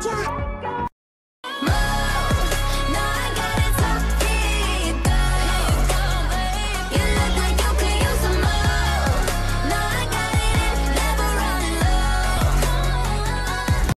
家。